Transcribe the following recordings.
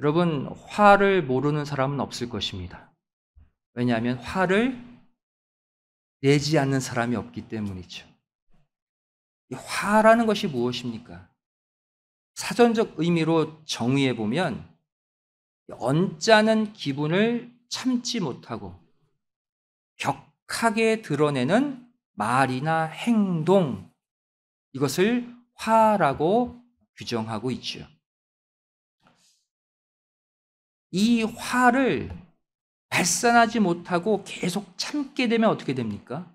여러분, 화를 모르는 사람은 없을 것입니다. 왜냐하면 화를 내지 않는 사람이 없기 때문이죠. 화라는 것이 무엇입니까? 사전적 의미로 정의해 보면 언짢은 기분을 참지 못하고 격하게 드러내는 말이나 행동 이것을 화라고 규정하고 있죠. 이 화를 발산하지 못하고 계속 참게 되면 어떻게 됩니까?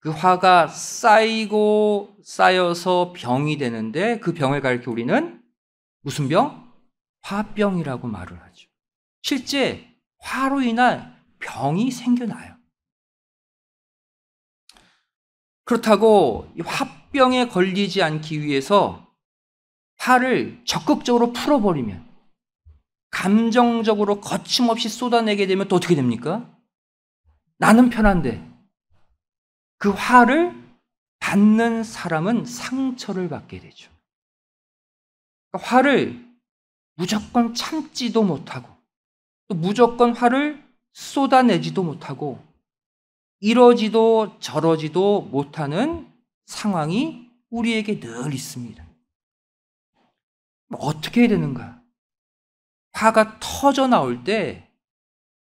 그 화가 쌓이고 쌓여서 병이 되는데 그 병을 가리켜 우리는 무슨 병? 화병이라고 말을 하죠. 실제 화로 인한 병이 생겨나요. 그렇다고 화병에 걸리지 않기 위해서 화를 적극적으로 풀어버리면 감정적으로 거침없이 쏟아내게 되면 또 어떻게 됩니까? 나는 편한데 그 화를 받는 사람은 상처를 받게 되죠. 그러니까 화를 무조건 참지도 못하고 또 무조건 화를 쏟아내지도 못하고 이러지도 저러지도 못하는 상황이 우리에게 늘 있습니다. 어떻게 해야 되는가? 화가 터져 나올 때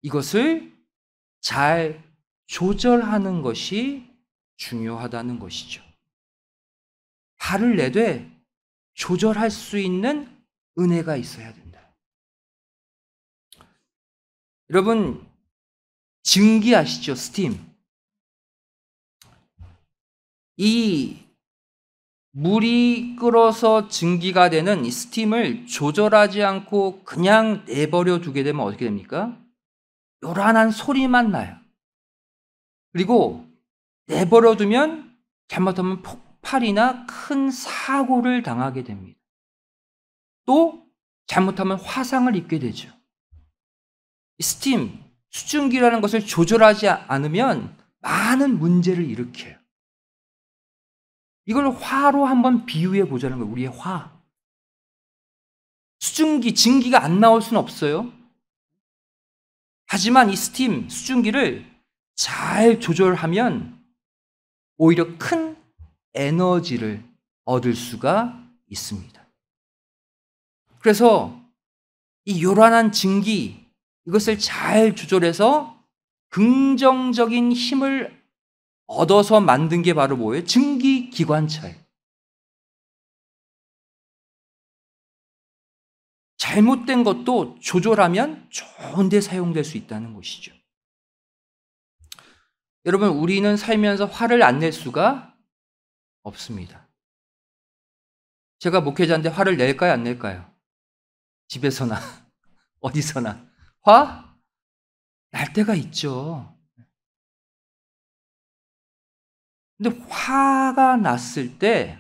이것을 잘 조절하는 것이 중요하다는 것이죠. 화를 내되 조절할 수 있는 은혜가 있어야 된다. 여러분, 증기 아시죠? 스팀. 이 물이 끓어서 증기가 되는 이 스팀을 조절하지 않고 그냥 내버려 두게 되면 어떻게 됩니까? 요란한 소리만 나요. 그리고 내버려 두면 잘못하면 폭발이나 큰 사고를 당하게 됩니다. 또 잘못하면 화상을 입게 되죠. 스팀, 수증기라는 것을 조절하지 않으면 많은 문제를 일으켜요. 이걸 화로 한번 비유해 보자는 거예요. 우리의 화. 수증기, 증기가 안 나올 수는 없어요. 하지만 이 스팀, 수증기를 잘 조절하면 오히려 큰 에너지를 얻을 수가 있습니다. 그래서 이 요란한 증기, 이것을 잘 조절해서 긍정적인 힘을 얻어서 만든 게 바로 뭐예요? 증기 기관차예요. 잘못된 것도 조절하면 좋은 데 사용될 수 있다는 것이죠. 여러분, 우리는 살면서 화를 안 낼 수가 없습니다. 제가 목회자인데 화를 낼까요? 안 낼까요? 집에서나, 어디서나. 화? 날 때가 있죠. 근데 화가 났을 때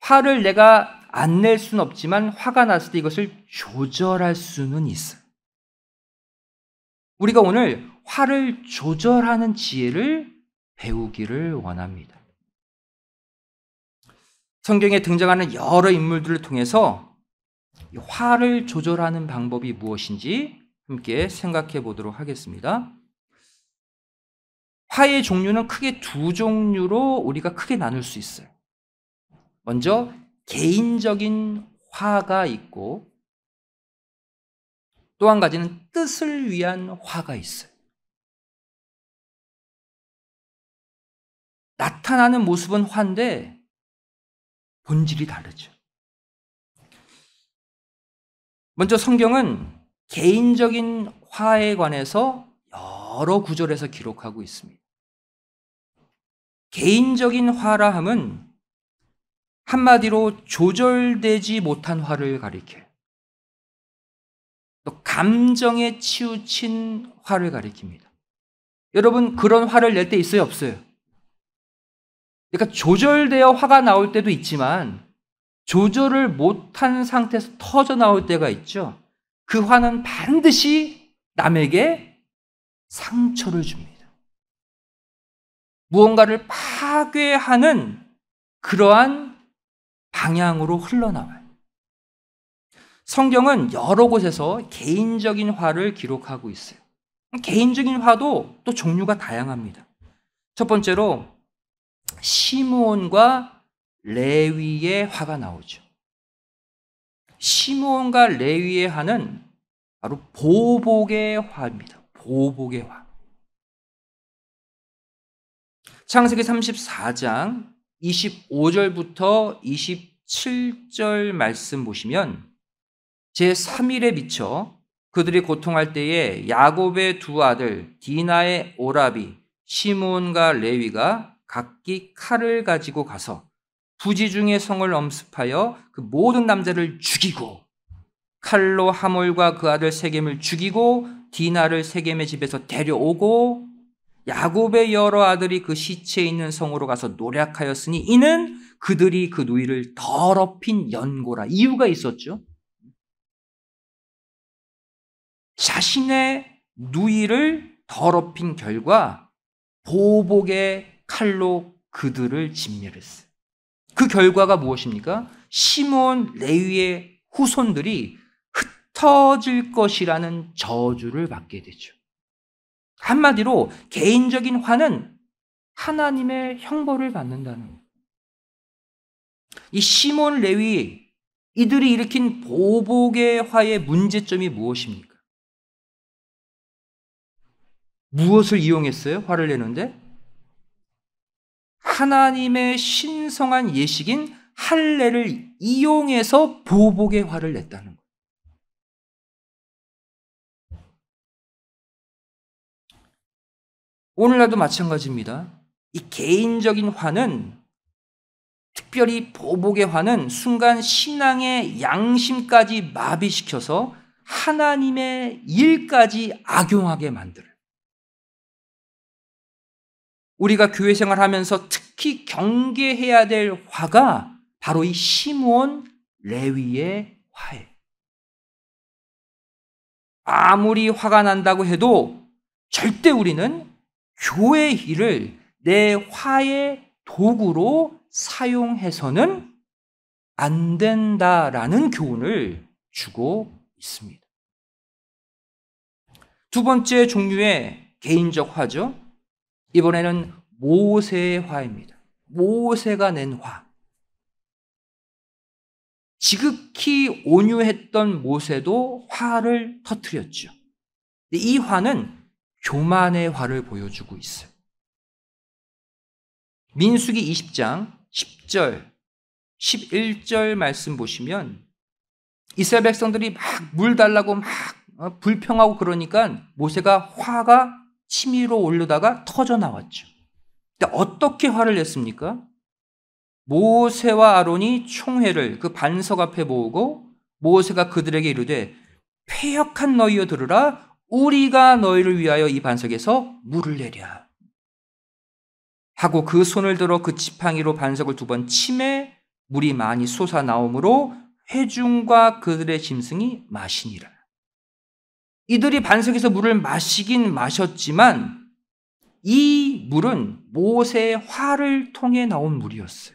화를 내가 안 낼 수는 없지만 화가 났을 때 이것을 조절할 수는 있어요. 우리가 오늘 화를 조절하는 지혜를 배우기를 원합니다. 성경에 등장하는 여러 인물들을 통해서 화를 조절하는 방법이 무엇인지 함께 생각해 보도록 하겠습니다. 화의 종류는 크게 두 종류로 우리가 크게 나눌 수 있어요. 먼저 개인적인 화가 있고 또 한 가지는 뜻을 위한 화가 있어요. 나타나는 모습은 화인데 본질이 다르죠. 먼저 성경은 개인적인 화에 관해서 여러 구절에서 기록하고 있습니다. 개인적인 화라 함은 한마디로 조절되지 못한 화를 가리켜요. 또 감정에 치우친 화를 가리킵니다. 여러분 그런 화를 낼 때 있어요, 없어요? 그러니까 조절되어 화가 나올 때도 있지만 조절을 못한 상태에서 터져 나올 때가 있죠. 그 화는 반드시 남에게 상처를 줍니다. 무언가를 파괴하는 그러한 방향으로 흘러나와요. 성경은 여러 곳에서 개인적인 화를 기록하고 있어요. 개인적인 화도 또 종류가 다양합니다. 첫 번째로 시므온과 레위의 화가 나오죠. 시므온과 레위의 화는 바로 보복의 화입니다. 보복의 화. 창세기 34장 25절부터 27절 말씀 보시면 제3일에 미쳐 그들이 고통할 때에 야곱의 두 아들 디나의 오라비 시므온과 레위가 각기 칼을 가지고 가서 부지 중의 성을 엄습하여 그 모든 남자를 죽이고 칼로 하몰과 그 아들 세겜을 죽이고 디나를 세겜의 집에서 데려오고 야곱의 여러 아들이 그 시체에 있는 성으로 가서 노력하였으니 이는 그들이 그 누이를 더럽힌 연고라 이유가 있었죠. 자신의 누이를 더럽힌 결과 보복의 칼로 그들을 진멸했어요. 그 결과가 무엇입니까? 시몬 레위의 후손들이 흩어질 것이라는 저주를 받게 되죠. 한마디로 개인적인 화는 하나님의 형벌을 받는다는. 이 시몬 레위 이들이 일으킨 보복의 화의 문제점이 무엇입니까? 무엇을 이용했어요? 화를 내는데 하나님의 신성한 예식인 할례를 이용해서 보복의 화를 냈다는 거 오늘날도 마찬가지입니다. 이 개인적인 화는 특별히 보복의 화는 순간 신앙의 양심까지 마비시켜서 하나님의 일까지 악용하게 만들어요. 우리가 교회 생활하면서 특히 경계해야 될 화가 바로 이 시므온 레위의 화예요. 아무리 화가 난다고 해도 절대 우리는 교회 일을 내 화의 도구로 사용해서는 안 된다라는 교훈을 주고 있습니다. 두 번째 종류의 개인적 화죠. 이번에는 모세의 화입니다. 모세가 낸 화. 지극히 온유했던 모세도 화를 터뜨렸죠. 이 화는 교만의 화를 보여주고 있어요. 민수기 20장 10절, 11절 말씀 보시면 이스라엘 백성들이 막 물 달라고 막 어, 불평하고 그러니까 모세가 화가 치밀어 올르다가 터져 나왔죠. 근데 어떻게 화를 냈습니까? 모세와 아론이 총회를 그 반석 앞에 모으고 모세가 그들에게 이르되 폐역한 너희여 들으라 우리가 너희를 위하여 이 반석에서 물을 내랴 하고 그 손을 들어 그 지팡이로 반석을 두 번 침에 물이 많이 솟아 나오므로 회중과 그들의 짐승이 마시니라. 이들이 반석에서 물을 마시긴 마셨지만 이 물은 모세의 화를 통해 나온 물이었어요.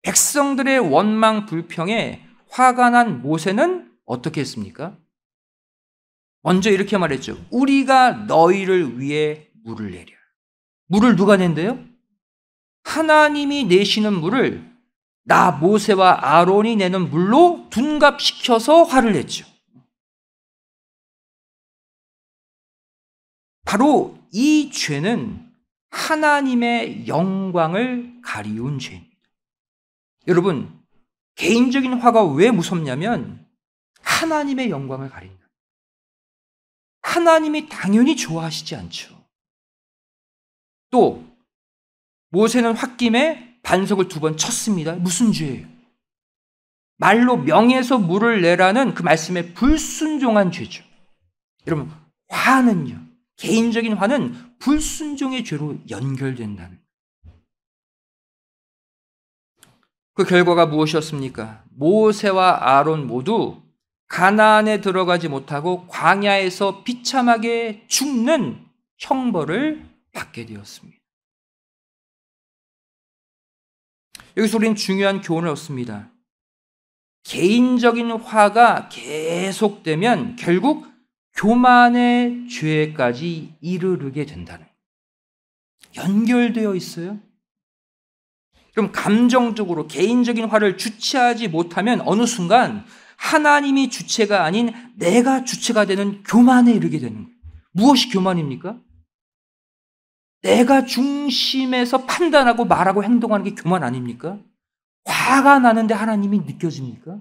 백성들의 원망 불평에 화가 난 모세는 어떻게 했습니까? 먼저 이렇게 말했죠. 우리가 너희를 위해 물을 내려. 물을 누가 낸대요? 하나님이 내시는 물을 나 모세와 아론이 내는 물로 둔갑시켜서 화를 냈죠. 바로 이 죄는 하나님의 영광을 가리운 죄입니다. 여러분, 개인적인 화가 왜 무섭냐면 하나님의 영광을 가린다. 하나님이 당연히 좋아하시지 않죠. 또 모세는 홧김에 반석을 두 번 쳤습니다. 무슨 죄예요? 말로 명에서 물을 내라는 그 말씀에 불순종한 죄죠. 여러분, 화는요. 개인적인 화는 불순종의 죄로 연결된다는 그 결과가 무엇이었습니까? 모세와 아론 모두 가나안에 들어가지 못하고 광야에서 비참하게 죽는 형벌을 받게 되었습니다. 여기서 우리는 중요한 교훈을 얻습니다. 개인적인 화가 계속되면 결국 교만의 죄까지 이르르게 된다는 연결되어 있어요. 그럼 감정적으로 개인적인 화를 주체하지 못하면 어느 순간 하나님이 주체가 아닌 내가 주체가 되는 교만에 이르게 되는 거예요. 무엇이 교만입니까? 내가 중심에서 판단하고 말하고 행동하는 게 교만 아닙니까? 화가 나는데 하나님이 느껴집니까?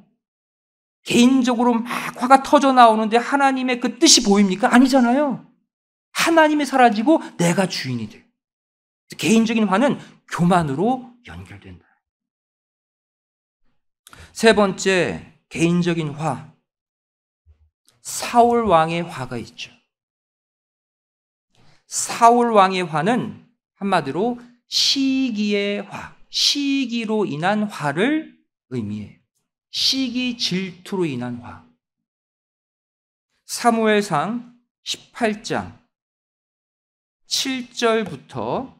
개인적으로 막 화가 터져 나오는데 하나님의 그 뜻이 보입니까? 아니잖아요. 하나님이 사라지고 내가 주인이 돼. 개인적인 화는 교만으로 연결된다. 세 번째, 개인적인 화. 사울 왕의 화가 있죠. 사울 왕의 화는 한마디로 시기의 화, 시기로 인한 화를 의미해요. 시기 질투로 인한 화. 사무엘상 18장 7절부터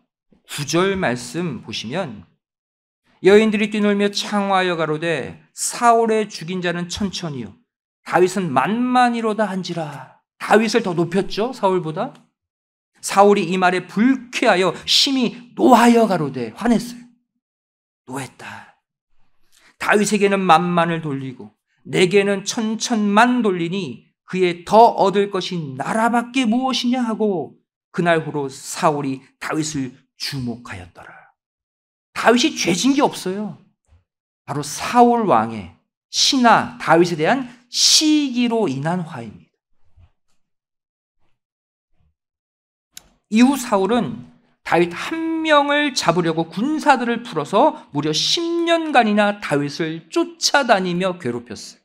9절 말씀 보시면 여인들이 뛰놀며 창화하여 가로되 사울의 죽인 자는 천천히요. 다윗은 만만이로다 한지라. 다윗을 더 높였죠 사울보다? 사울이 이 말에 불쾌하여 심히 노하여 가로되 화냈어요. 노했다. 다윗에게는 만만을 돌리고 내게는 천천만 돌리니 그의 더 얻을 것이 나라밖에 무엇이냐 하고 그날 후로 사울이 다윗을 주목하였더라. 다윗이 죄진 게 없어요. 바로 사울 왕의 신하 다윗에 대한 시기로 인한 화입니다. 이후 사울은 다윗 한 명을 잡으려고 군사들을 풀어서 무려 10년간이나 다윗을 쫓아다니며 괴롭혔어요.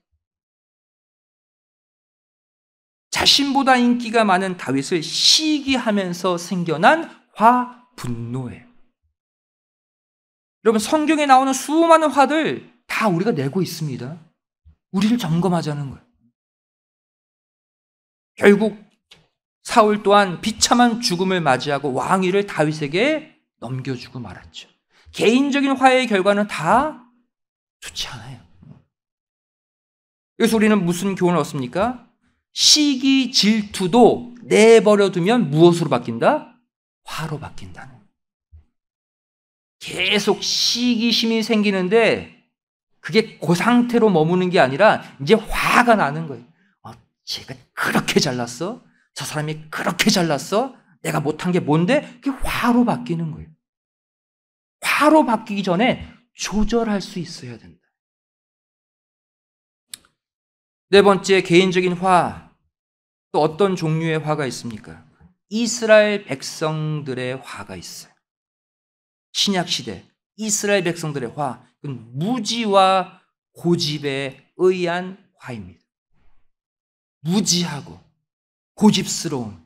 자신보다 인기가 많은 다윗을 시기하면서 생겨난 화, 분노예요. 여러분, 성경에 나오는 수많은 화들 다 우리가 내고 있습니다. 우리를 점검하자는 거예요. 결국 사울 또한 비참한 죽음을 맞이하고 왕위를 다윗에게 넘겨주고 말았죠. 개인적인 화해의 결과는 다 좋지 않아요. 그래서 우리는 무슨 교훈을 얻습니까? 시기 질투도 내버려 두면 무엇으로 바뀐다? 화로 바뀐다는. 계속 시기심이 생기는데 그게 그 상태로 머무는 게 아니라 이제 화가 나는 거예요. 어, 쟤가 그렇게 잘났어? 저 사람이 그렇게 잘났어? 내가 못한 게 뭔데? 그게 화로 바뀌는 거예요. 화로 바뀌기 전에 조절할 수 있어야 된다. 네 번째, 개인적인 화. 또 어떤 종류의 화가 있습니까? 이스라엘 백성들의 화가 있어요. 신약 시대 이스라엘 백성들의 화, 무지와 고집에 의한 화입니다. 무지하고 고집스러운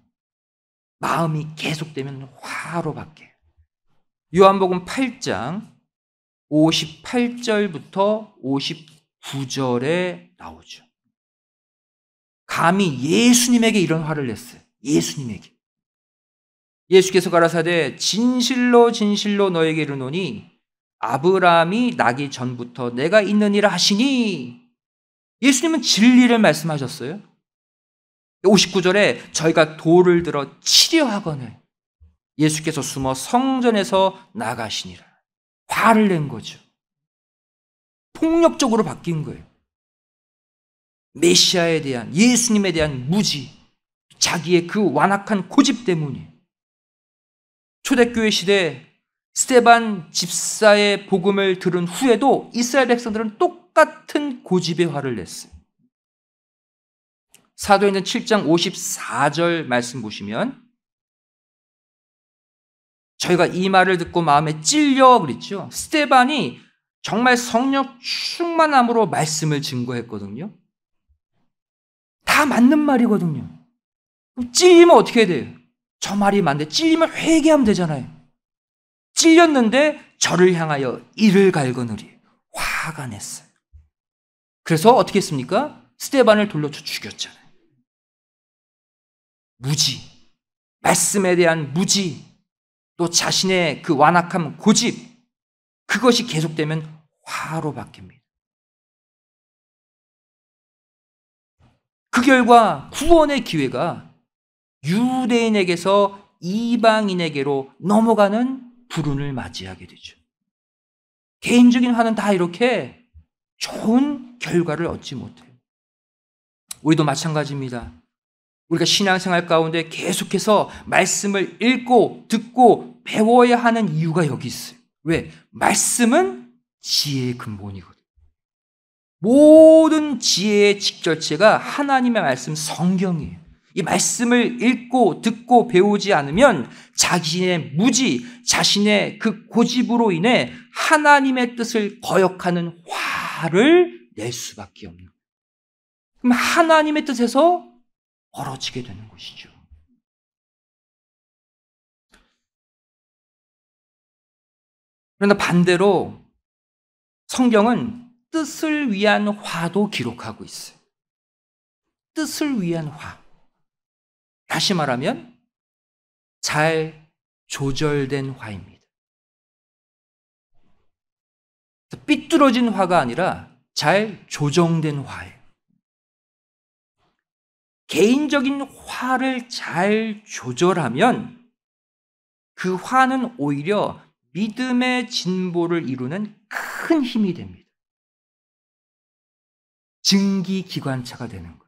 마음이 계속되면 화로 바뀌어요. 요한복음 8장 58절부터 59절에 나오죠. 감히 예수님에게 이런 화를 냈어요. 예수님에게. 예수께서 가라사대 진실로 진실로 너에게 이르노니 아브라함이 나기 전부터 내가 있느니라 하시니 예수님은 진리를 말씀하셨어요. 59절에 저희가 돌을 들어 치려 하거늘 예수께서 숨어 성전에서 나가시니라. 화를 낸 거죠. 폭력적으로 바뀐 거예요. 메시아에 대한 예수님에 대한 무지, 자기의 그 완악한 고집 때문에 초대교회 시대 스테반 집사의 복음을 들은 후에도 이스라엘 백성들은 똑같은 고집의 화를 냈어요. 사도행전 7장 54절 말씀 보시면 저희가 이 말을 듣고 마음에 찔려 그랬죠. 스테반이 정말 성령 충만함으로 말씀을 증거했거든요. 다 맞는 말이거든요. 찔리면 어떻게 돼요? 저 말이 맞는데 찔리면 회개하면 되잖아요. 찔렸는데 저를 향하여 이를 갈거느리 화가 냈어요. 그래서 어떻게 했습니까? 스테반을 돌려쳐 죽였잖아요. 무지, 말씀에 대한 무지, 또 자신의 그 완악함, 고집, 그것이 계속되면 화로 바뀝니다. 그 결과 구원의 기회가 유대인에게서 이방인에게로 넘어가는 불운을 맞이하게 되죠. 개인적인 화는 다 이렇게 좋은 결과를 얻지 못해요. 우리도 마찬가지입니다. 우리가 신앙생활 가운데 계속해서 말씀을 읽고 듣고 배워야 하는 이유가 여기 있어요. 왜? 말씀은 지혜의 근본이거든. 모든 지혜의 직결체가 하나님의 말씀 성경이에요. 이 말씀을 읽고 듣고 배우지 않으면 자신의 무지, 자신의 그 고집으로 인해 하나님의 뜻을 거역하는 화를 낼 수밖에 없는. 그럼 하나님의 뜻에서 멀어지게 되는 것이죠. 그러나 반대로 성경은 뜻을 위한 화도 기록하고 있어요. 뜻을 위한 화. 다시 말하면 잘 조절된 화입니다. 삐뚤어진 화가 아니라 잘 조정된 화예요. 개인적인 화를 잘 조절하면 그 화는 오히려 믿음의 진보를 이루는 큰 힘이 됩니다. 증기기관차가 되는 거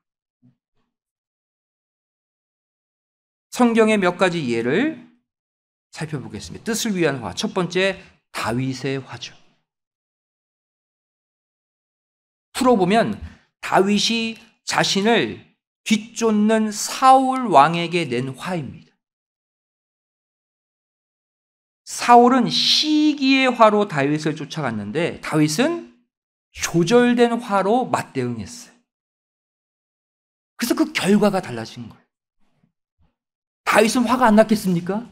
성경의 몇 가지 예를 살펴보겠습니다. 뜻을 위한 화. 첫 번째, 다윗의 화죠. 풀어보면 다윗이 자신을 뒤쫓는 사울 왕에게 낸 화입니다. 사울은 시기의 화로 다윗을 쫓아갔는데 다윗은 조절된 화로 맞대응했어요. 그래서 그 결과가 달라진 거예요. 다윗은 화가 안 났겠습니까?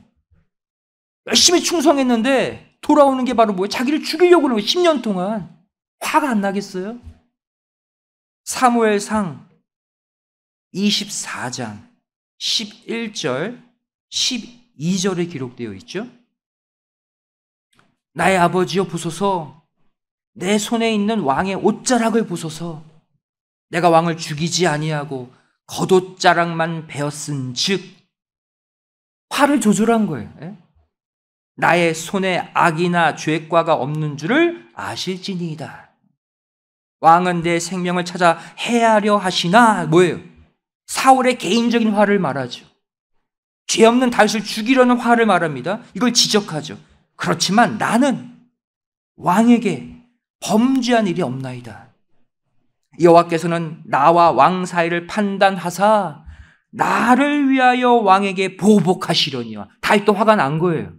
열심히 충성했는데 돌아오는 게 바로 뭐예요? 자기를 죽이려고 하는 거예요. 10년 동안. 화가 안 나겠어요? 사무엘상 24장 11절 12절에 기록되어 있죠. 나의 아버지여 보소서 내 손에 있는 왕의 옷자락을 보소서 내가 왕을 죽이지 아니하고 겉옷자락만 베었은즉 화를 조절한 거예요. 예? 나의 손에 악이나 죄과가 없는 줄을 아실지니이다. 왕은 내 생명을 찾아 해하려 하시나 뭐예요? 사울의 개인적인 화를 말하죠. 죄 없는 다윗을 죽이려는 화를 말합니다. 이걸 지적하죠. 그렇지만 나는 왕에게 범죄한 일이 없나이다. 여호와께서는 나와 왕 사이를 판단하사 나를 위하여 왕에게 보복하시려니와 다윗도 화가 난 거예요.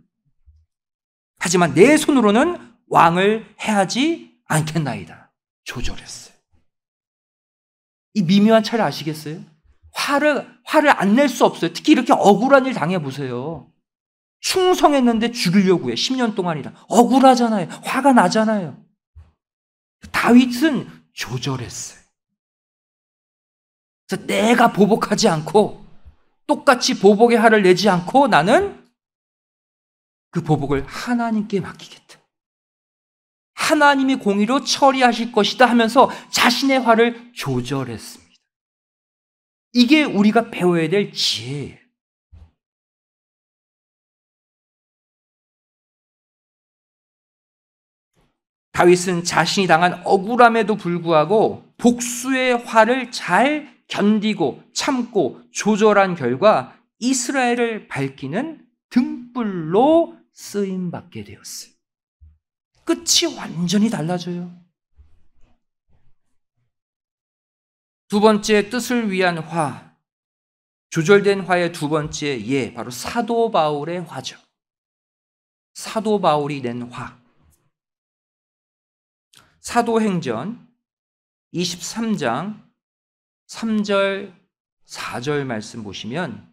하지만 내 손으로는 왕을 해하지 않겠나이다. 조절했어요. 이 미묘한 차를 아시겠어요? 화를, 화를 안 낼 수 없어요. 특히 이렇게 억울한 일 당해 보세요. 충성했는데 죽이려고 해. 10년 동안이라. 억울하잖아요. 화가 나잖아요. 다윗은 조절했어요. 그래서 내가 보복하지 않고 똑같이 보복의 화를 내지 않고 나는 그 보복을 하나님께 맡기겠다. 하나님이 공의로 처리하실 것이다 하면서 자신의 화를 조절했습니다. 이게 우리가 배워야 될 지혜예요. 다윗은 자신이 당한 억울함에도 불구하고 복수의 화를 잘 견디고 참고 조절한 결과 이스라엘을 밝히는 등불로 쓰임 받게 되었어요. 끝이 완전히 달라져요. 두 번째 뜻을 위한 화, 조절된 화의 두 번째 예, 바로 사도 바울의 화죠. 사도 바울이 낸 화. 사도행전 23장 3절, 4절 말씀 보시면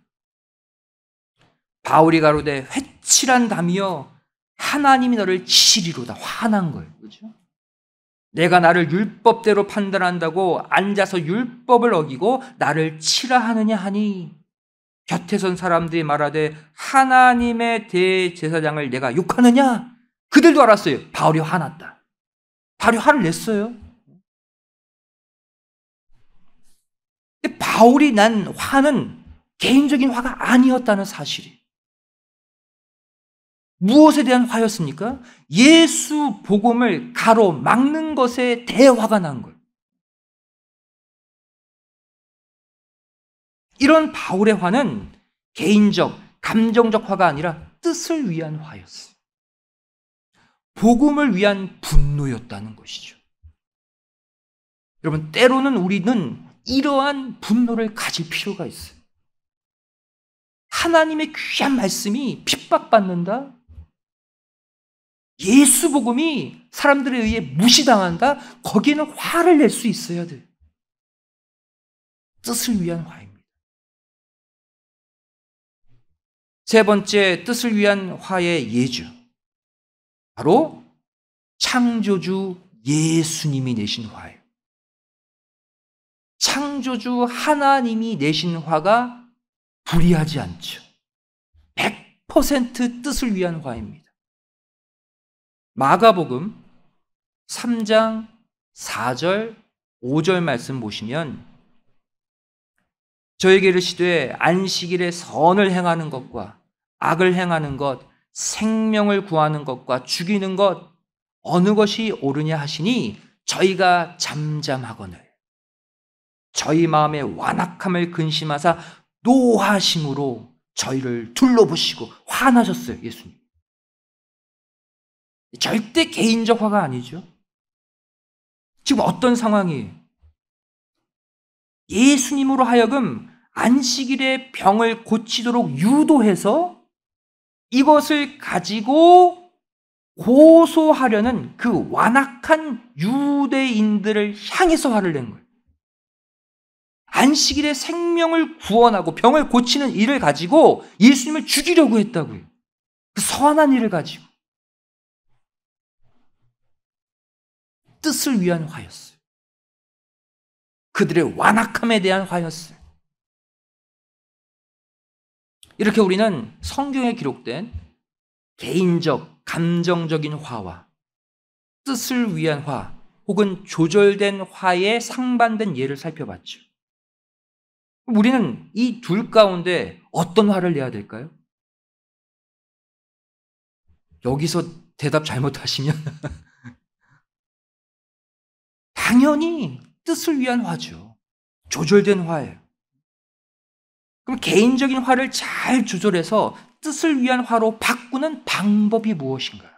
바울이 가로되 회칠한 담이여 하나님이 너를 치리로다 화난 거예요. 그렇죠? 내가 나를 율법대로 판단한다고 앉아서 율법을 어기고 나를 치라 하느냐 하니 곁에 선 사람들이 말하되 하나님의 대제사장을 내가 욕하느냐? 그들도 알았어요. 바울이 화났다. 바울이 화를 냈어요. 바울이 난 화는 개인적인 화가 아니었다는 사실이. 무엇에 대한 화였습니까? 예수 복음을 가로막는 것에 대화가 난 거예요. 이런 바울의 화는 개인적, 감정적 화가 아니라 뜻을 위한 화였어요. 복음을 위한 분노였다는 것이죠. 여러분, 때로는 우리는 이러한 분노를 가질 필요가 있어요. 하나님의 귀한 말씀이 핍박받는다? 예수 복음이 사람들에 의해 무시당한다? 거기에는 화를 낼 수 있어야 돼. 뜻을 위한 화입니다. 세 번째 뜻을 위한 화의 예주. 바로 창조주 예수님이 내신 화예요. 창조주 하나님이 내신 화가 불이하지 않죠. 100% 뜻을 위한 화입니다. 마가복음 3장 4절 5절 말씀 보시면 저에게 이르시되 안식일에 선을 행하는 것과 악을 행하는 것 생명을 구하는 것과 죽이는 것 어느 것이 옳으냐 하시니 저희가 잠잠하거늘 저희 마음의 완악함을 근심하사 노하심으로 저희를 둘러보시고 화나셨어요, 예수님. 절대 개인적 화가 아니죠. 지금 어떤 상황이에요? 예수님으로 하여금 안식일에 병을 고치도록 유도해서 이것을 가지고 고소하려는 그 완악한 유대인들을 향해서 화를 낸 거예요. 안식일에 생명을 구원하고 병을 고치는 일을 가지고 예수님을 죽이려고 했다고요. 그 선한 일을 가지고. 뜻을 위한 화였어요. 그들의 완악함에 대한 화였어요. 이렇게 우리는 성경에 기록된 개인적, 감정적인 화와 뜻을 위한 화, 혹은 조절된 화에 상반된 예를 살펴봤죠. 우리는 이 둘 가운데 어떤 화를 내야 될까요? 여기서 대답 잘못하시면 당연히 뜻을 위한 화죠. 조절된 화예요. 그럼 개인적인 화를 잘 조절해서 뜻을 위한 화로 바꾸는 방법이 무엇인가?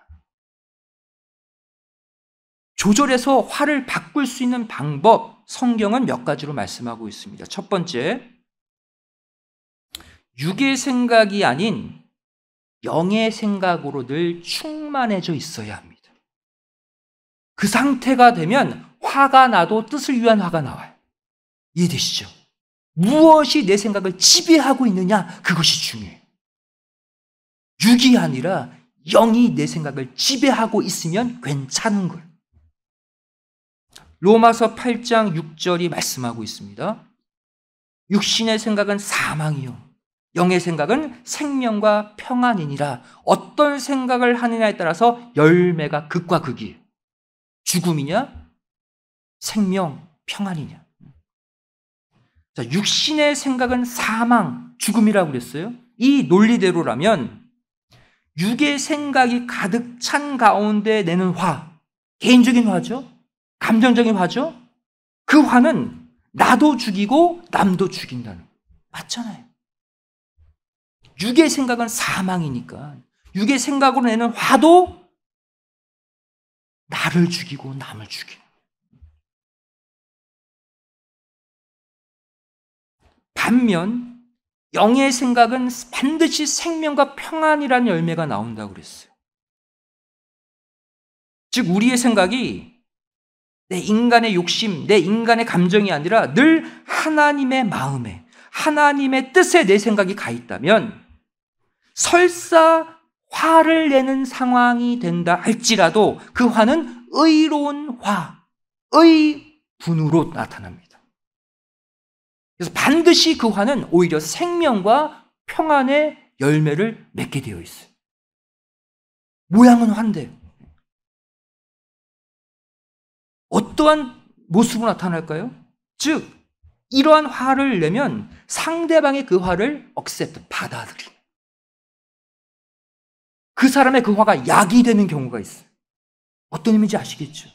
조절해서 화를 바꿀 수 있는 방법, 성경은 몇 가지로 말씀하고 있습니다. 첫 번째, 육의 생각이 아닌 영의 생각으로 늘 충만해져 있어야 합니다. 그 상태가 되면 화가 나도 뜻을 위한 화가 나와요. 이해되시죠? 무엇이 내 생각을 지배하고 있느냐, 그것이 중요해요. 육이 아니라 영이 내 생각을 지배하고 있으면 괜찮은 거예요. 로마서 8장 6절이 말씀하고 있습니다. 육신의 생각은 사망이요. 영의 생각은 생명과 평안이니라. 어떤 생각을 하느냐에 따라서 열매가 극과 극이에요. 죽음이냐? 생명, 평안이냐? 자, 육신의 생각은 사망, 죽음이라고 그랬어요. 이 논리대로라면 육의 생각이 가득 찬 가운데 내는 화, 개인적인 화죠. 감정적인 화죠? 그 화는 나도 죽이고 남도 죽인다는 맞잖아요. 육의 생각은 사망이니까 육의 생각으로 내는 화도 나를 죽이고 남을 죽이는 반면 영의 생각은 반드시 생명과 평안이라는 열매가 나온다고 그랬어요. 즉 우리의 생각이 내 인간의 욕심, 내 인간의 감정이 아니라 늘 하나님의 마음에, 하나님의 뜻에 내 생각이 가 있다면 설사 화를 내는 상황이 된다 할지라도 그 화는 의로운 화, 의 분으로 나타납니다. 그래서 반드시 그 화는 오히려 생명과 평안의 열매를 맺게 되어 있어요. 모양은 환데 어떠한 모습으로 나타날까요? 즉, 이러한 화를 내면 상대방의 그 화를 accept 받아들이. 그 사람의 그 화가 약이 되는 경우가 있어요. 어떤 의미인지 아시겠죠?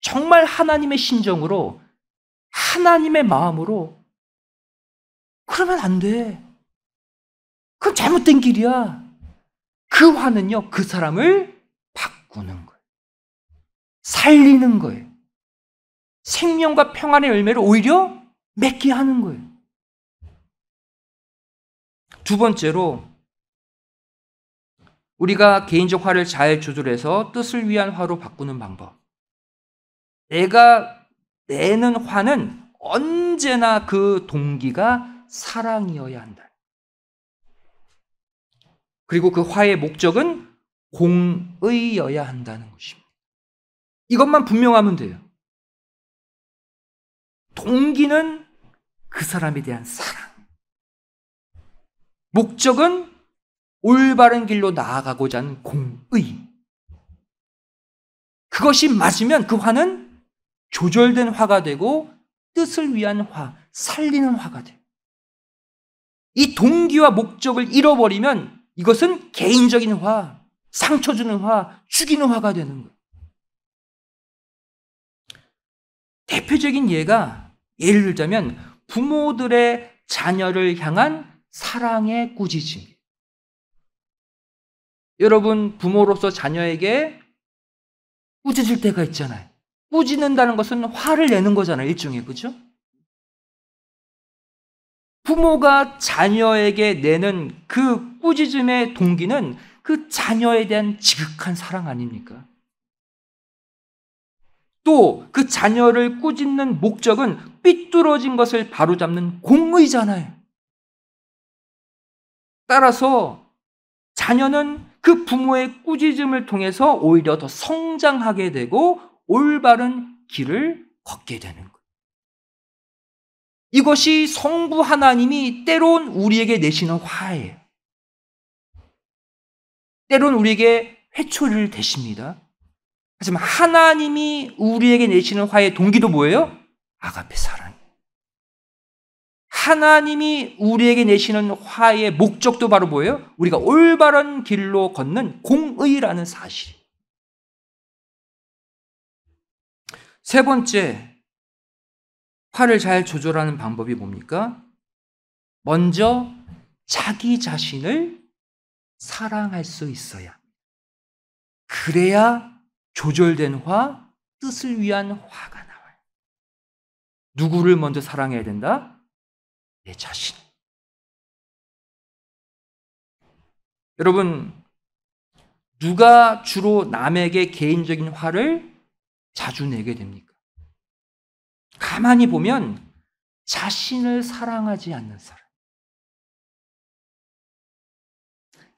정말 하나님의 심정으로 하나님의 마음으로 그러면 안 돼. 그건 잘못된 길이야. 그 화는요, 그 사람을 바꾸는 거예요. 살리는 거예요. 생명과 평안의 열매를 오히려 맺게 하는 거예요. 두 번째로, 우리가 개인적 화를 잘 조절해서 뜻을 위한 화로 바꾸는 방법. 내가 내는 화는 언제나 그 동기가 사랑이어야 한다. 그리고 그 화의 목적은 공의여야 한다는 것입니다. 이것만 분명하면 돼요. 동기는 그 사람에 대한 사랑. 목적은 올바른 길로 나아가고자 하는 공의. 그것이 맞으면 그 화는 조절된 화가 되고 뜻을 위한 화, 살리는 화가 돼요. 이 동기와 목적을 잃어버리면 이것은 개인적인 화, 상처 주는 화, 죽이는 화가 되는 거예요. 대표적인 예가 예를 들자면 부모들의 자녀를 향한 사랑의 꾸짖음. 여러분 부모로서 자녀에게 꾸짖을 때가 있잖아요. 꾸짖는다는 것은 화를 내는 거잖아요, 일종의 그죠? 부모가 자녀에게 내는 그 꾸짖음의 동기는 그 자녀에 대한 지극한 사랑 아닙니까? 또 그 자녀를 꾸짖는 목적은 삐뚤어진 것을 바로잡는 공의잖아요. 따라서 자녀는 그 부모의 꾸짖음을 통해서 오히려 더 성장하게 되고 올바른 길을 걷게 되는 거예요. 이것이 성부 하나님이 때론 우리에게 내시는 화예요. 때론 우리에게 회초리를 대십니다. 하지만 하나님이 우리에게 내시는 화의 동기도 뭐예요? 아가페 사랑. 하나님이 우리에게 내시는 화의 목적도 바로 뭐예요? 우리가 올바른 길로 걷는 공의라는 사실. 세 번째, 화를 잘 조절하는 방법이 뭡니까? 먼저 자기 자신을 사랑할 수 있어야. 그래야 조절된 화, 뜻을 위한 화가 나와요. 누구를 먼저 사랑해야 된다? 내 자신. 여러분, 누가 주로 남에게 개인적인 화를 자주 내게 됩니까? 가만히 보면 자신을 사랑하지 않는 사람.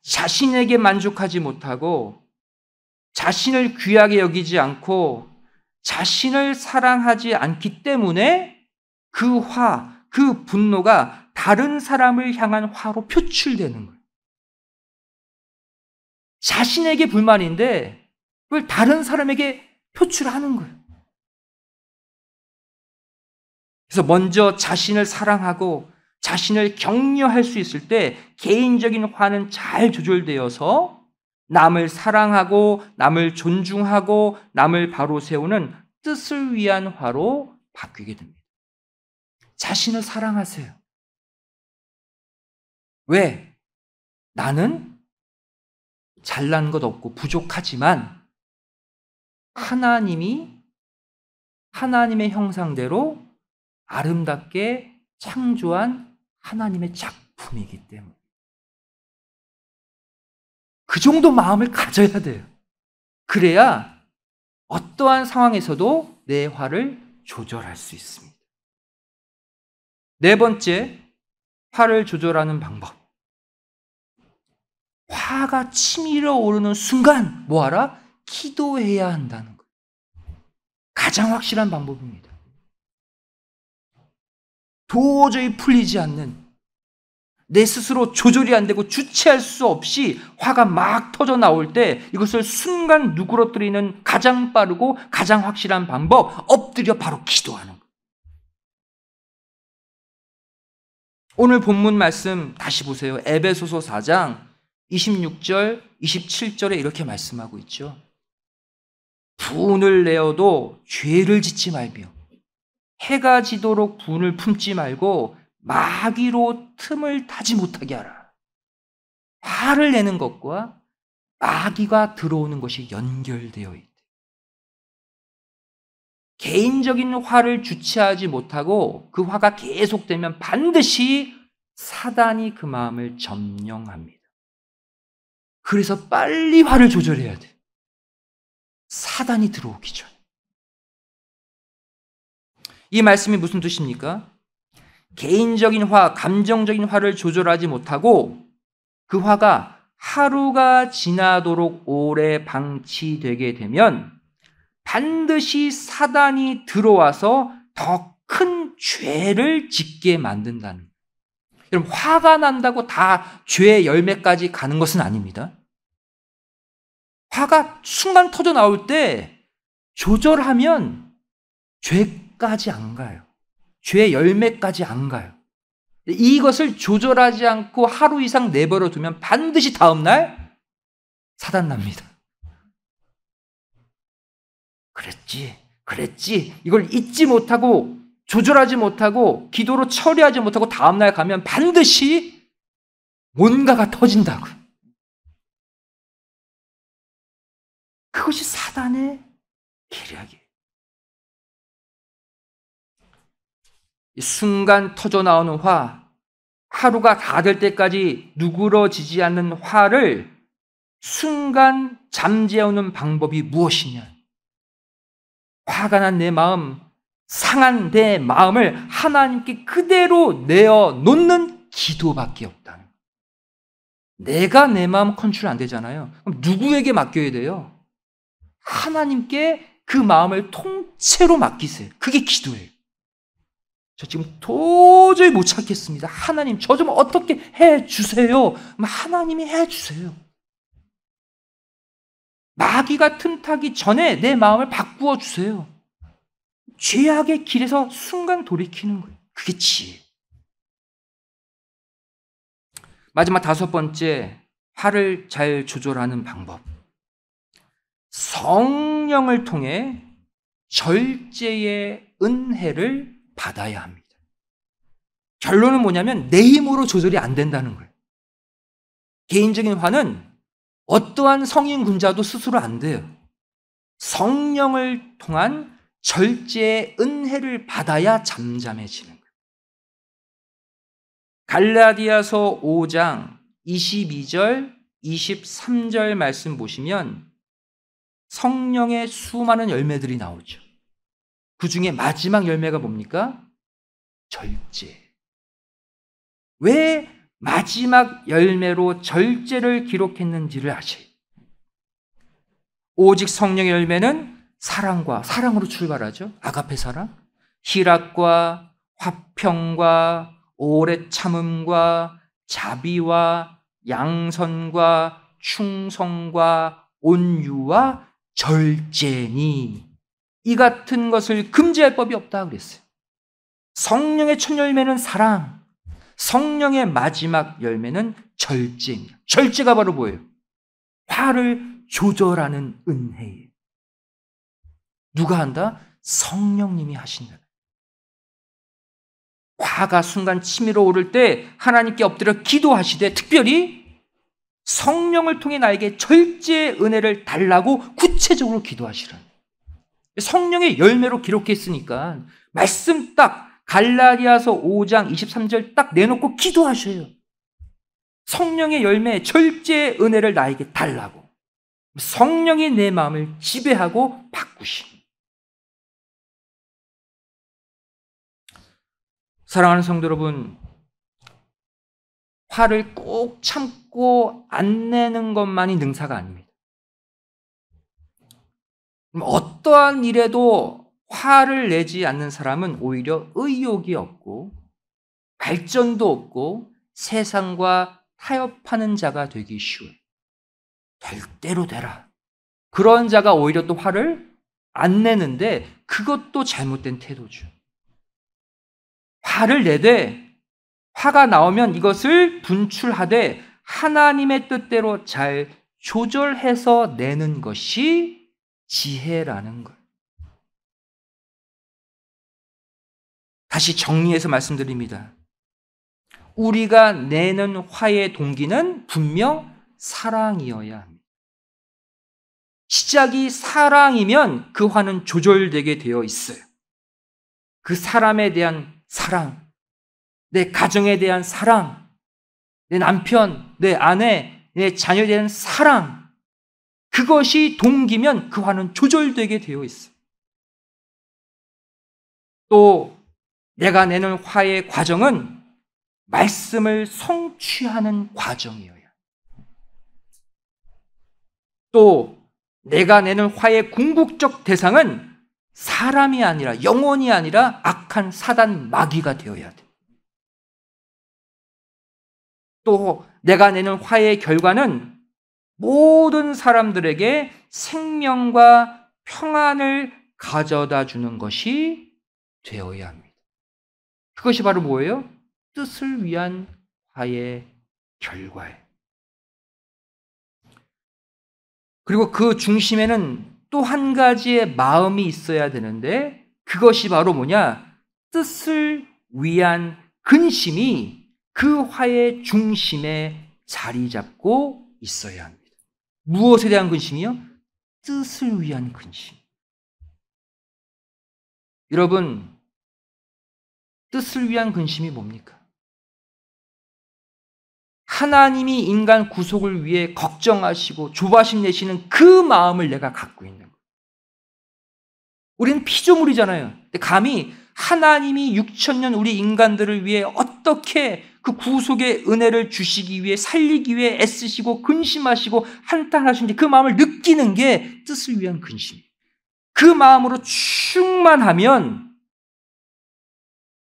자신에게 만족하지 못하고 자신을 귀하게 여기지 않고 자신을 사랑하지 않기 때문에 그 화, 그 분노가 다른 사람을 향한 화로 표출되는 거예요. 자신에게 불만인데 그걸 다른 사람에게 표출하는 거예요. 그래서 먼저 자신을 사랑하고 자신을 격려할 수 있을 때 개인적인 화는 잘 조절되어서 남을 사랑하고 남을 존중하고 남을 바로 세우는 뜻을 위한 화로 바뀌게 됩니다. 자신을 사랑하세요. 왜? 나는 잘난 것 없고 부족하지만 하나님이 하나님의 형상대로 아름답게 창조한 하나님의 작품이기 때문에. 그 정도 마음을 가져야 돼요. 그래야 어떠한 상황에서도 내 화를 조절할 수 있습니다. 네 번째, 화를 조절하는 방법. 화가 치밀어 오르는 순간, 뭐하라? 기도해야 한다는 것. 가장 확실한 방법입니다. 도저히 풀리지 않는 내 스스로 조절이 안 되고 주체할 수 없이 화가 막 터져 나올 때 이것을 순간 누그러뜨리는 가장 빠르고 가장 확실한 방법 엎드려 바로 기도하는 거. 오늘 본문 말씀 다시 보세요. 에베소서 4장 26절, 27절에 이렇게 말씀하고 있죠. 분을 내어도 죄를 짓지 말며 해가 지도록 분을 품지 말고 마귀로 틈을 타지 못하게 하라. 화를 내는 것과 마귀가 들어오는 것이 연결되어 있대. 개인적인 화를 주체하지 못하고 그 화가 계속되면 반드시 사단이 그 마음을 점령합니다. 그래서 빨리 화를 조절해야 돼. 사단이 들어오기 전에. 이 말씀이 무슨 뜻입니까? 개인적인 화, 감정적인 화를 조절하지 못하고 그 화가 하루가 지나도록 오래 방치되게 되면 반드시 사단이 들어와서 더 큰 죄를 짓게 만든다는 여러분, 화가 난다고 다 죄의 열매까지 가는 것은 아닙니다. 화가 순간 터져 나올 때 조절하면 죄까지 안 가요. 죄의 열매까지 안 가요. 이것을 조절하지 않고 하루 이상 내버려 두면 반드시 다음날 사단 납니다. 그랬지, 그랬지. 이걸 잊지 못하고 조절하지 못하고 기도로 처리하지 못하고 다음날 가면 반드시 뭔가가 터진다고. 그것이 사단의 계략이에요. 순간 터져 나오는 화, 하루가 다 될 때까지 누그러지지 않는 화를 순간 잠재우는 방법이 무엇이냐? 화가 난 내 마음, 상한 내 마음을 하나님께 그대로 내어 놓는 기도밖에 없다는. 내가 내 마음 컨트롤 안 되잖아요. 그럼 누구에게 맡겨야 돼요? 하나님께 그 마음을 통째로 맡기세요. 그게 기도예요. 저 지금 도저히 못 찾겠습니다. 하나님, 저 좀 어떻게 해 주세요. 하나님이 해 주세요. 마귀가 틈타기 전에 내 마음을 바꾸어 주세요. 죄악의 길에서 순간 돌이키는 거예요. 그게 지혜. 마지막 다섯 번째, 화를 잘 조절하는 방법. 성령을 통해 절제의 은혜를 받아야 합니다. 결론은 뭐냐면 내 힘으로 조절이 안 된다는 거예요. 개인적인 화는 어떠한 성인 군자도 스스로 안 돼요. 성령을 통한 절제의 은혜를 받아야 잠잠해지는 거예요. 갈라디아서 5장 22절, 23절 말씀 보시면 성령의 수많은 열매들이 나오죠. 그 중에 마지막 열매가 뭡니까? 절제. 왜 마지막 열매로 절제를 기록했는지를 아세요. 오직 성령의 열매는 사랑과 사랑으로 출발하죠. 아가페 사랑. 희락과 화평과 오래 참음과 자비와 양선과 충성과 온유와 절제니 이 같은 것을 금지할 법이 없다 그랬어요. 성령의 첫 열매는 사랑, 성령의 마지막 열매는 절제입니다. 절제가 바로 뭐예요? 화를 조절하는 은혜예요. 누가 한다? 성령님이 하신다. 화가 순간 치밀어 오를 때 하나님께 엎드려 기도하시되 특별히 성령을 통해 나에게 절제 은혜를 달라고 구체적으로 기도하시라. 성령의 열매로 기록했으니까 말씀 딱 갈라디아서 5장 23절 딱 내놓고 기도하셔요. 성령의 열매 절제 은혜를 나에게 달라고. 성령이 내 마음을 지배하고 바꾸심. 사랑하는 성도 여러분, 화를 꼭 참고 안 내는 것만이 능사가 아닙니다. 어떠한 일에도 화를 내지 않는 사람은 오히려 의욕이 없고 발전도 없고 세상과 타협하는 자가 되기 쉬워요. 될 대로 되라. 그런 자가 오히려 또 화를 안 내는데 그것도 잘못된 태도죠. 화를 내되 화가 나오면 이것을 분출하되 하나님의 뜻대로 잘 조절해서 내는 것이 지혜라는 것. 다시 정리해서 말씀드립니다. 우리가 내는 화의 동기는 분명 사랑이어야 합니다. 시작이 사랑이면 그 화는 조절되게 되어 있어요. 그 사람에 대한 사랑, 내 가정에 대한 사랑, 내 남편, 내 아내, 내 자녀에 대한 사랑, 그것이 동기면 그 화는 조절되게 되어 있어요. 또 내가 내는 화의 과정은 말씀을 성취하는 과정이어야. 또 내가 내는 화의 궁극적 대상은 사람이 아니라 영혼이 아니라 악한 사단 마귀가 되어야 돼. 또 내가 내는 화의 결과는 모든 사람들에게 생명과 평안을 가져다 주는 것이 되어야 합니다. 그것이 바로 뭐예요? 뜻을 위한 화의 결과예요. 그리고 그 중심에는 또 한 가지의 마음이 있어야 되는데 그것이 바로 뭐냐? 뜻을 위한 근심이 그 화의 중심에 자리 잡고 있어야 합니다. 무엇에 대한 근심이요? 뜻을 위한 근심. 여러분, 뜻을 위한 근심이 뭡니까? 하나님이 인간 구속을 위해 걱정하시고 조바심 내시는 그 마음을 내가 갖고 있는 거예요. 우리는 피조물이잖아요. 근데 감히 하나님이 6천년 우리 인간들을 위해 어떻게 그 구속의 은혜를 주시기 위해 살리기 위해 애쓰시고 근심하시고 한탄하시는지 그 마음을 느끼는 게 뜻을 위한 근심. 그 마음으로 충만하면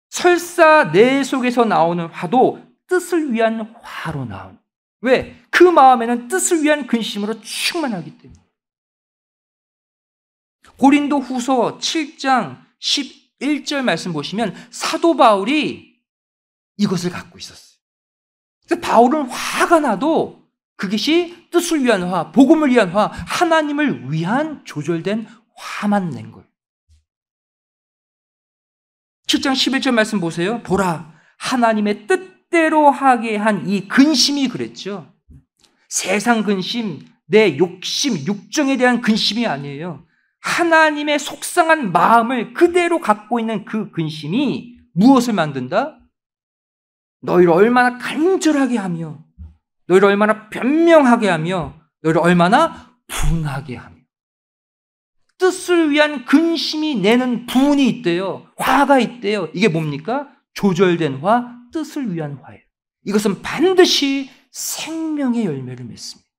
설사 내 속에서 나오는 화도 뜻을 위한 화로 나온. 왜? 그 마음에는 뜻을 위한 근심으로 충만하기 때문에. 고린도 후서 7장 11절 말씀 보시면 사도 바울이 이것을 갖고 있었어요. 바울은 화가 나도 그것이 뜻을 위한 화, 복음을 위한 화, 하나님을 위한 조절된 화만 낸 거예요. 7장 11절 말씀 보세요. 보라, 하나님의 뜻대로 하게 한 이 근심이 그랬죠. 세상 근심, 내 욕심, 육정에 대한 근심이 아니에요. 하나님의 속상한 마음을 그대로 갖고 있는 그 근심이 무엇을 만든다? 너희를 얼마나 간절하게 하며, 너희를 얼마나 변명하게 하며, 너희를 얼마나 분하게 하며. 뜻을 위한 근심이 내는 분이 있대요. 화가 있대요. 이게 뭡니까? 조절된 화, 뜻을 위한 화예요. 이것은 반드시 생명의 열매를 맺습니다.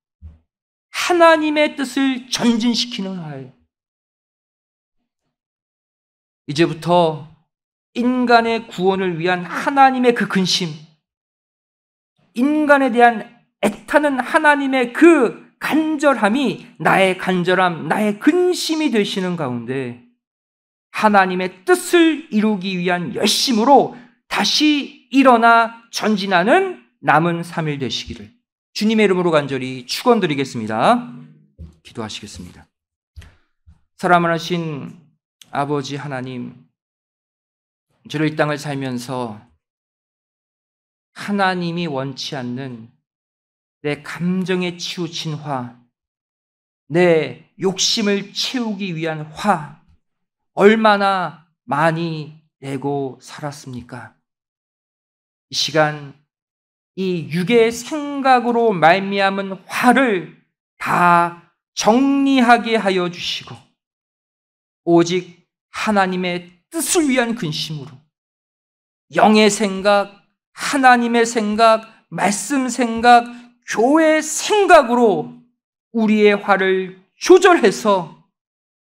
하나님의 뜻을 전진시키는 화예요. 이제부터 인간의 구원을 위한 하나님의 그 근심, 인간에 대한 애타는 하나님의 그 간절함이 나의 간절함, 나의 근심이 되시는 가운데 하나님의 뜻을 이루기 위한 열심으로 다시 일어나 전진하는 남은 3일 되시기를 주님의 이름으로 간절히 축원드리겠습니다. 기도하시겠습니다. 사랑을 하신 아버지 하나님, 저를 이 땅을 살면서 하나님이 원치 않는 내 감정에 치우친 화, 내 욕심을 채우기 위한 화, 얼마나 많이 내고 살았습니까? 이 시간 이 육의 생각으로 말미암은 화를 다 정리하게 하여 주시고 오직 하나님의 뜻을 위한 근심으로 영의 생각, 하나님의 생각, 말씀 생각, 교회 생각으로 우리의 화를 조절해서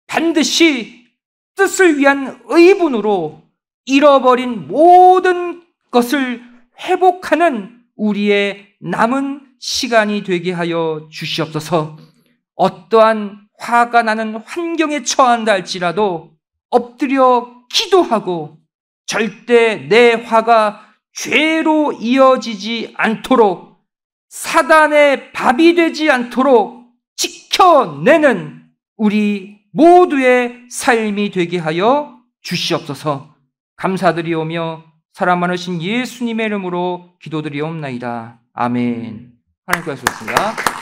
반드시 뜻을 위한 의분으로 잃어버린 모든 것을 회복하는 우리의 남은 시간이 되게 하여 주시옵소서. 어떠한 화가 나는 환경에 처한다 할지라도 엎드려 기도하고 절대 내 화가 죄로 이어지지 않도록 사단의 밥이 되지 않도록 지켜내는 우리 모두의 삶이 되게 하여 주시옵소서 감사드리오며 사람 많으신 예수님의 이름으로 기도드리옵나이다. 아멘. 하나님 고하셨습니다.